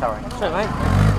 Sorry. Sorry, mate.